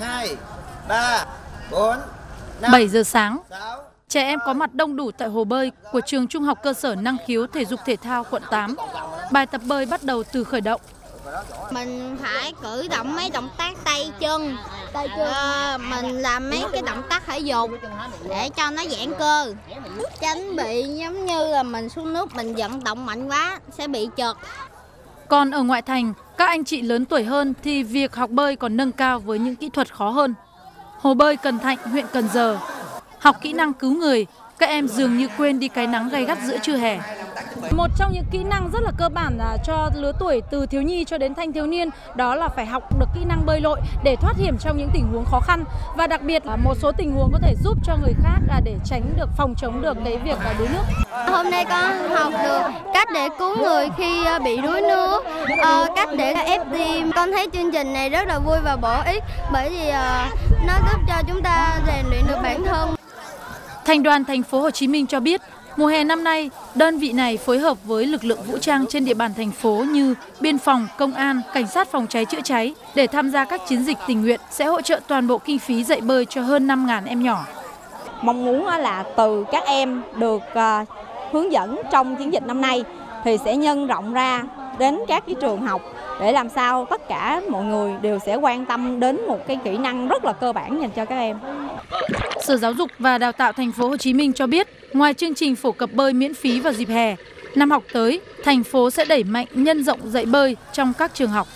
2, 3, 4, 5, 7 giờ sáng, 6. trẻ em có mặt đông đủ tại hồ bơi của trường Trung học cơ sở năng khiếu thể dục thể thao quận 8. Bài tập bơi bắt đầu từ khởi động. mình phải cử động mấy động tác tay chân tay chân mình làm mấy cái động tác thể dục để cho nó giãn cơ tránh bị giống như là mình xuống nước mình vận động mạnh quá sẽ bị trượt Còn ở ngoại thành, các anh chị lớn tuổi hơn thì việc học bơi còn nâng cao với những kỹ thuật khó hơn. Hồ bơi Cần Thạnh, huyện Cần Giờ. Học kỹ năng cứu người, các em dường như quên đi cái nắng gay gắt giữa trưa hè. Một trong những kỹ năng rất là cơ bản là cho lứa tuổi từ thiếu nhi cho đến thanh thiếu niên đó là phải học được kỹ năng bơi lội để thoát hiểm trong những tình huống khó khăn và đặc biệt là một số tình huống có thể giúp cho người khác là để tránh được phòng chống được cái việc là đuối nước. hôm nay con học được cách để cứu người khi ờ, bị đuối nước ờ, cách để ép tim con thấy chương trình này rất là vui và bổ ích bởi vì nó giúp cho chúng ta rèn luyện được bản thân Thành đoàn thành phố Hồ Chí Minh cho biết, mùa hè năm nay, đơn vị này phối hợp với lực lượng vũ trang trên địa bàn thành phố như biên phòng, công an, cảnh sát phòng cháy chữa cháy để tham gia các chiến dịch tình nguyện sẽ hỗ trợ toàn bộ kinh phí dạy bơi cho hơn 5.000 em nhỏ. mong muốn là từ các em được ờ, hướng dẫn trong chiến dịch năm nay thì sẽ nhân rộng ra đến các cái trường học để làm sao tất cả mọi người đều sẽ quan tâm đến một cái kỹ năng rất là cơ bản dành cho các em. Sở Giáo dục và Đào tạo thành phố Hồ Chí Minh cho biết, ngoài chương trình phổ cập bơi miễn phí vào dịp hè, năm học tới, thành phố sẽ đẩy mạnh nhân rộng dạy bơi trong các trường học.